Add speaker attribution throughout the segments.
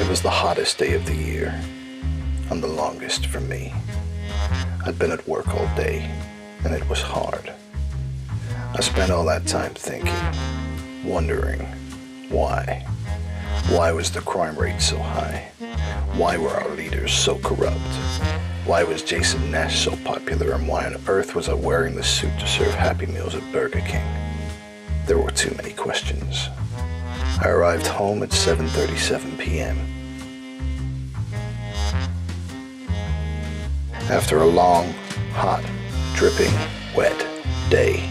Speaker 1: It was the hottest day of the year, and the longest for me. I'd been at work all day, and it was hard. I spent all that time thinking, wondering why. Why was the crime rate so high? Why were our leaders so corrupt? Why was Jason Nash so popular, and why on earth was I wearing the suit to serve Happy Meals at Burger King? There were too many questions. I arrived home at 7:37 p.m. After a long, hot, dripping, wet day,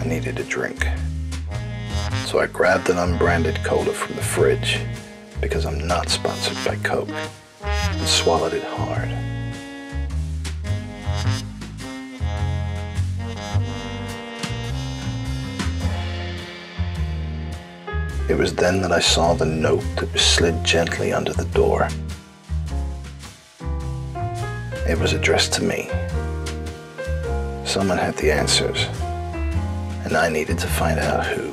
Speaker 1: I needed a drink. So I grabbed an unbranded cola from the fridge because I'm not sponsored by Coke and swallowed it hard. It was then that I saw the note that was slid gently under the door. It was addressed to me. Someone had the answers, and I needed to find out who.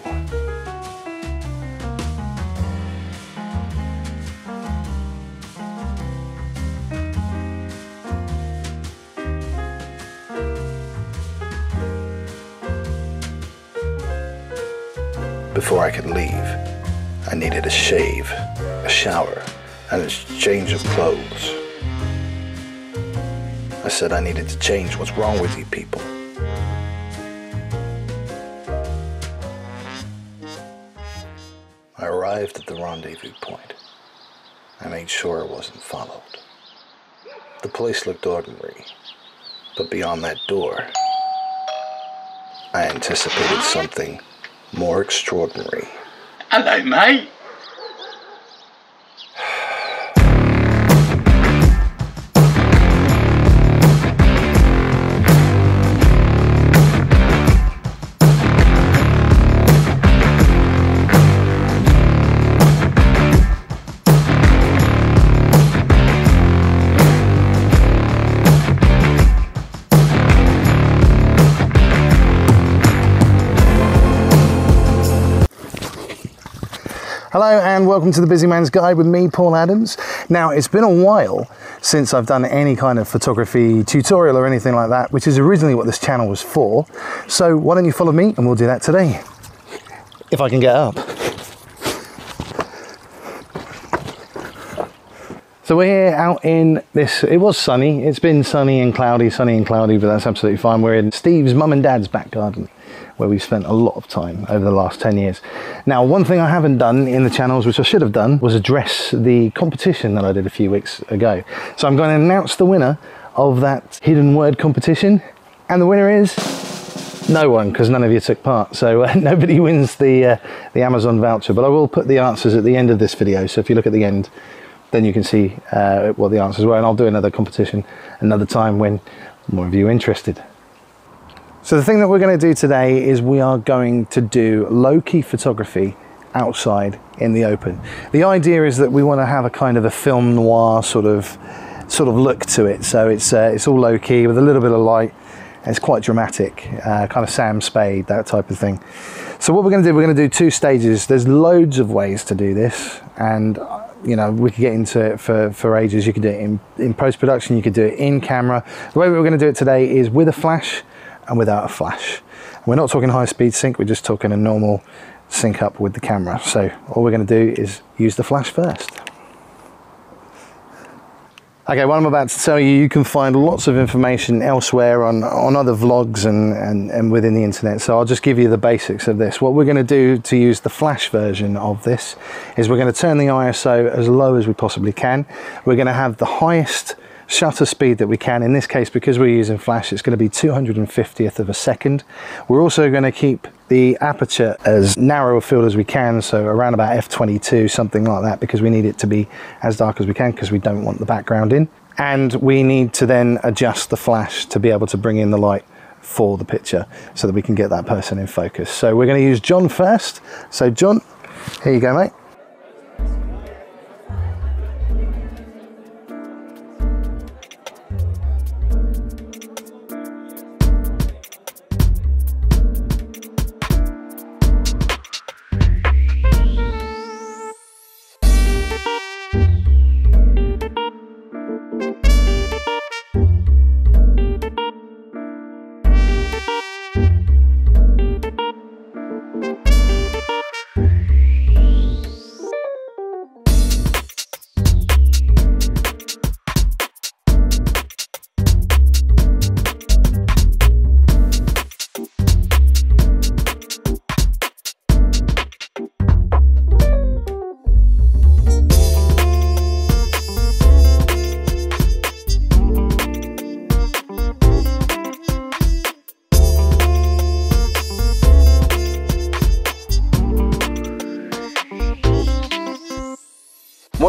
Speaker 1: Before I could leave, I needed a shave, a shower, and a change of clothes. I said I needed to change. What's wrong with you people? I arrived at the rendezvous point. I made sure I wasn't followed. The place looked ordinary, but beyond that door, I anticipated something more extraordinary.
Speaker 2: Hello, mate.
Speaker 3: Hello and welcome to the Busy Man's Guide with me, Paul Adams. Now, it's been a while since I've done any kind of photography tutorial or anything like that, which is originally what this channel was for. So why don't you follow me and we'll do that today. If I can get up. So we're here out in this, it was sunny, it's been sunny and cloudy, sunny and cloudy, but that's absolutely fine. We're in Steve's mum and dad's back garden where we've spent a lot of time over the last 10 years. Now, one thing I haven't done in the channels, which I should have done, was address the competition that I did a few weeks ago. So I'm going to announce the winner of that hidden word competition. And the winner is no one, because none of you took part. So uh, nobody wins the, uh, the Amazon voucher, but I will put the answers at the end of this video. So if you look at the end, then you can see uh, what the answers were. And I'll do another competition another time when more of you are interested. So the thing that we're going to do today is we are going to do low-key photography outside in the open. The idea is that we want to have a kind of a film noir sort of sort of look to it. So it's uh, it's all low-key with a little bit of light. It's quite dramatic, uh, kind of Sam Spade, that type of thing. So what we're going to do, we're going to do two stages. There's loads of ways to do this, and you know we could get into it for for ages. You could do it in in post production. You could do it in camera. The way we're going to do it today is with a flash and without a flash. We're not talking high speed sync, we're just talking a normal sync up with the camera. So all we're going to do is use the flash first. Okay, what I'm about to tell you, you can find lots of information elsewhere on, on other vlogs and, and, and within the internet. So I'll just give you the basics of this. What we're going to do to use the flash version of this is we're going to turn the ISO as low as we possibly can. We're going to have the highest shutter speed that we can. In this case, because we're using flash, it's going to be 250th of a second. We're also going to keep the aperture as narrow a field as we can, so around about f22, something like that, because we need it to be as dark as we can because we don't want the background in. And we need to then adjust the flash to be able to bring in the light for the picture so that we can get that person in focus. So we're going to use John first. So John, here you go, mate.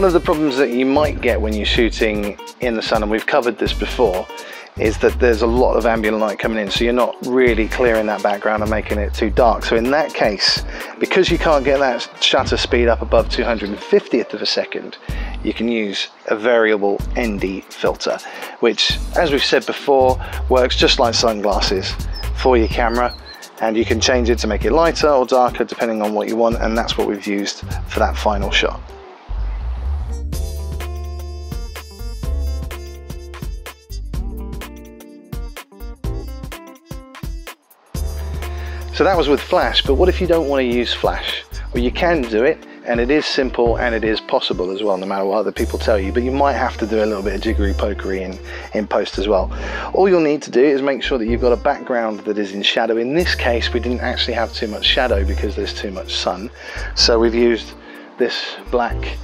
Speaker 3: One of the problems that you might get when you're shooting in the sun, and we've covered this before, is that there's a lot of ambient light coming in so you're not really clearing that background and making it too dark so in that case because you can't get that shutter speed up above 250th of a second you can use a variable ND filter which as we've said before works just like sunglasses for your camera and you can change it to make it lighter or darker depending on what you want and that's what we've used for that final shot. So that was with flash, but what if you don't want to use flash? Well, you can do it, and it is simple and it is possible as well, no matter what other people tell you, but you might have to do a little bit of jiggery pokery in, in post as well. All you'll need to do is make sure that you've got a background that is in shadow. In this case, we didn't actually have too much shadow because there's too much sun. So we've used this black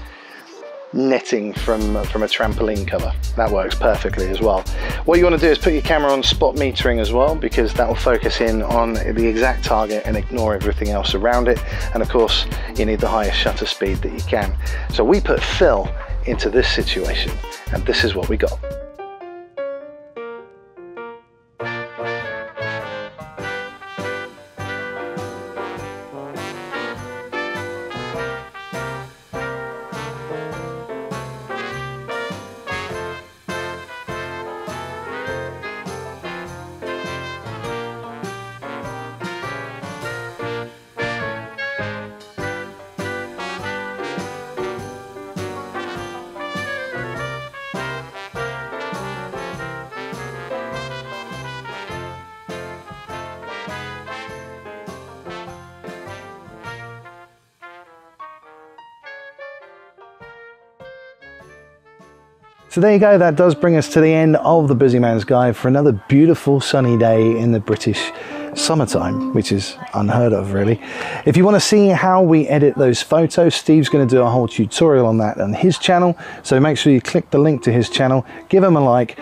Speaker 3: netting from from a trampoline cover. That works perfectly as well. What you want to do is put your camera on spot metering as well because that will focus in on the exact target and ignore everything else around it. And of course you need the highest shutter speed that you can. So we put fill into this situation and this is what we got So there you go, that does bring us to the end of the Busy Man's Guide for another beautiful sunny day in the British summertime, which is unheard of really. If you want to see how we edit those photos, Steve's going to do a whole tutorial on that on his channel. So make sure you click the link to his channel, give him a like,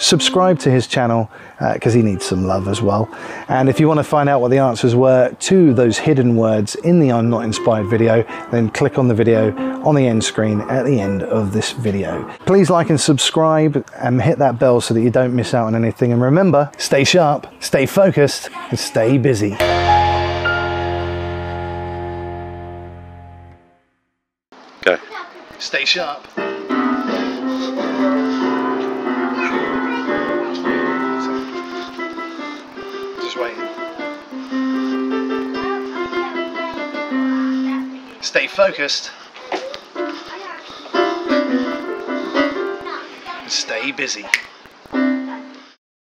Speaker 3: subscribe to his channel because uh, he needs some love as well. And if you want to find out what the answers were to those hidden words in the I'm Not Inspired video, then click on the video on the end screen at the end of this video. Please like and subscribe and hit that bell so that you don't miss out on anything. And remember, stay sharp, stay focused, and stay busy.
Speaker 1: Go.
Speaker 3: Stay sharp. Stay focused. Stay busy.